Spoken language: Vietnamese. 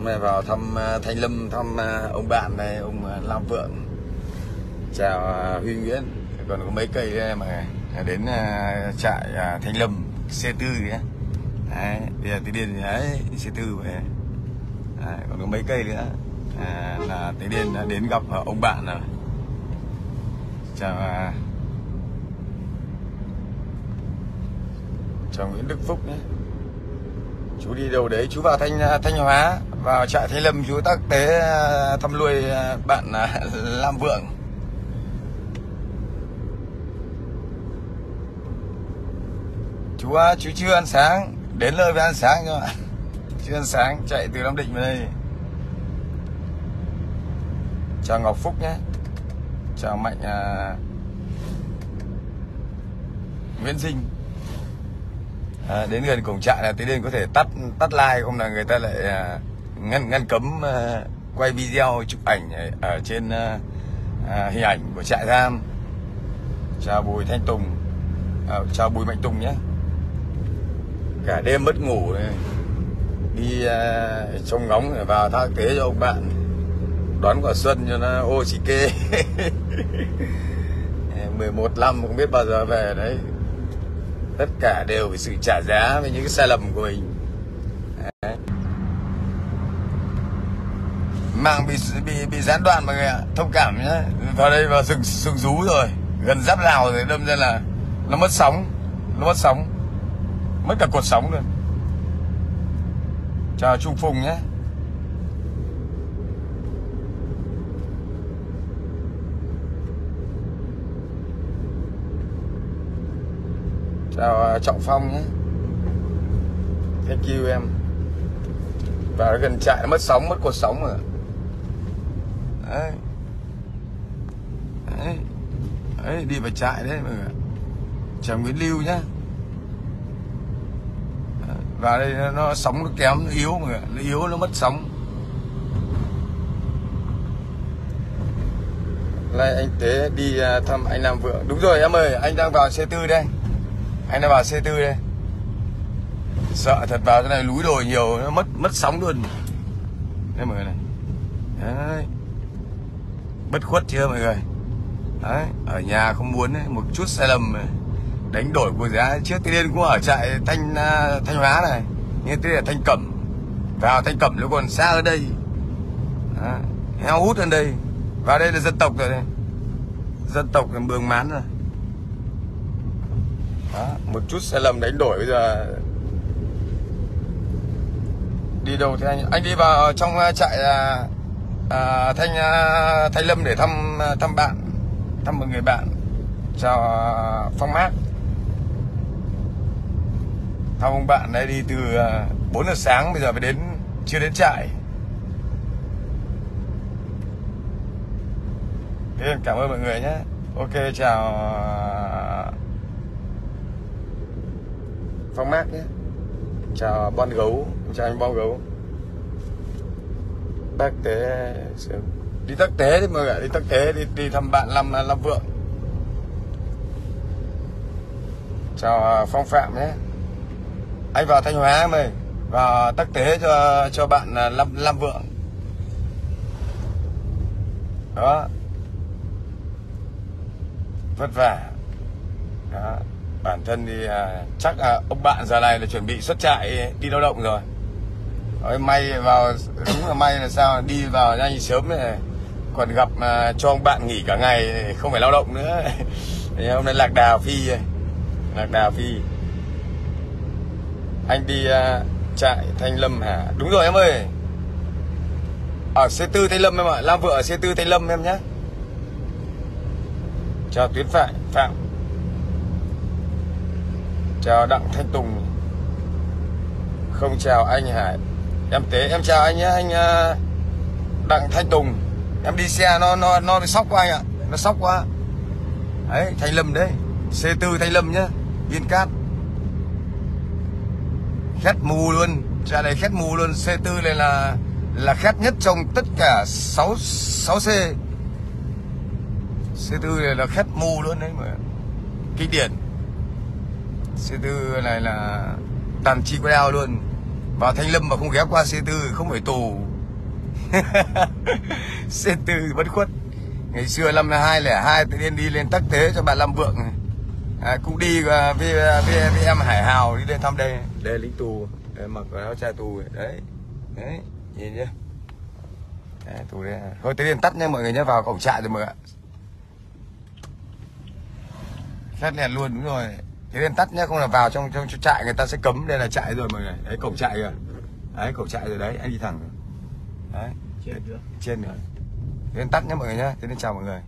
hôm nay vào thăm à, Thanh Lâm thăm à, ông bạn này ông à, Lam Vượng. Chào Huy Nguyễn. Còn có mấy cây đây mà đến trại Thanh Lâm c tư đấy bây giờ tí điên đấy c tư về. Đấy, còn có mấy cây nữa. À, là tí điên đã đến gặp ông bạn rồi. Chào chào Nguyễn Đức Phúc nhé. Chú đi đâu đấy? Chú vào thanh thanh hóa vào trại Thế lâm chú tác tế à, thăm nuôi à, bạn à, lam vượng. Chú chú chưa ăn sáng. Đến nơi với ăn sáng các bạn chưa ăn sáng chạy từ nam định về đây. Chào ngọc phúc nhé. Chào mạnh à, nguyễn dinh. À, đến gần cổng trại là tí lên có thể tắt tắt like không là người ta lại à, ngăn ngăn cấm uh, quay video chụp ảnh ở trên uh, uh, hình ảnh của trại giam. Chào bùi thanh tùng ờ, à, chào bùi mạnh tùng nhé. Cả đêm mất ngủ này. đi uh, trông ngóng vào thao tế cho ông bạn. Đón quả xuân cho nó ô chỉ kê. 11 năm không biết bao giờ về đấy. Tất cả đều vì sự trả giá với những cái sai lầm của mình Đấy mạng bị bị bị gián đoạn mọi người ạ. Thông cảm nhé. Vào đây vào rừng rừng rú rồi. Gần giáp lào rồi, đâm ra là nó mất sóng. Nó mất sóng. Mất cả cột sóng luôn. Chào trung phùng nhé. Chào à, trọng phong nhé. Thank you em. Và gần trại nó mất sóng, mất cột sóng rồi đấy. Đấy, đấy đi vào trại đấy mọi người chào nguyễn lưu nhá. Và đây nó sóng nó kém nó yếu mọi người nó yếu nó mất sóng. Nay anh tế đi à, thăm anh Nam Vượng. Đúng rồi em ơi anh đang vào xe tư đây. Anh đang vào xe tư đây. Sợ thật vào cái này núi đồi nhiều nó mất mất sóng luôn. Em ơi này. Đấy bất khuất chưa mọi người? Đấy ở nhà không muốn ấy, một chút sai lầm ấy. đánh đổi của giá trước tiên cũng ở trại thanh à, thanh hóa này. Nhưng thế là thanh cẩm. Vào thanh cẩm nó còn xa ở đây. Đấy. heo hút hơn đây. Vào đây là dân tộc rồi đây. Dân tộc là mường mán rồi. Đó, một chút sai lầm đánh đổi bây giờ. Đi đâu thế anh? Anh đi vào trong à, trại là à, thanh à, thanh lâm để thăm à, thăm bạn thăm một người bạn chào phong mát. Thăm ông bạn đây đi từ à, 4 giờ sáng bây giờ phải đến chưa đến trại. Thế cảm ơn mọi người nhé. Ok chào à, phong mát nhé. Chào bon gấu chào anh bon gấu tắc tế đi tắc tế đi mọi người đi tắc tế, đi đi thăm bạn lâm lâm vượng. Chào phong phạm nhé. Anh vào thanh hóa mày, vào tắc tế cho cho bạn à, lâm lâm vượng. Đó. Vất vả. Đó. Bản thân thì à, chắc là ông bạn giờ này là chuẩn bị xuất trại đi lao động rồi. Rồi may vào đúng là may là sao đi vào nhanh sớm này còn gặp uh, cho ông bạn nghỉ cả ngày không phải lao động nữa. Thì hôm nay lạc đà phi lạc đà phi. Anh đi uh, trại thanh lâm hả? Đúng rồi em ơi. Ở C4 Thanh Lâm em ạ. Lam vợ ở C4 Thanh Lâm em nhé chào Tuyến Phạm Phạm. Chào đặng thanh tùng. Không chào anh hải em tế em chào anh nhé anh à, đặng thanh tùng. Em đi xe nó nó nó bị sóc quá anh ạ, nó sóc quá. Đấy, thanh lâm đấy, c 4 thanh lâm nhá, viên cát. Khét mù luôn, xe này khét mù luôn, c 4 này là là khét nhất trong tất cả 6 6 c. C 4 này là khét mù luôn đấy mà kinh điển. C4 này là đàn chi queo luôn vào thanh lâm mà không ghé qua c 4 không phải tù. C 4 bất khuất. Ngày xưa năm hai lẻ hai tự nhiên đi lên tắc thế cho bà Lâm Vượng. À, cũng đi với, với, với em Hải Hào đi lên thăm đây. Đây lính tù. Đây, mặc áo trai tù. Đấy đấy nhìn nhá đấy, tù đấy thôi tới đèn tắt nha mọi người nhé vào cổng trại rồi mọi người ạ. Phát đèn luôn đúng rồi thế nên tắt nhá không là vào trong trong trại người ta sẽ cấm đây là trại rồi mọi người. Đấy cổng trại rồi. Đấy cổng trại rồi đấy anh đi thẳng. Rồi đấy. Trên nữa. trên nữa thế nên tắt nhá mọi người nhá. Thế nên chào mọi người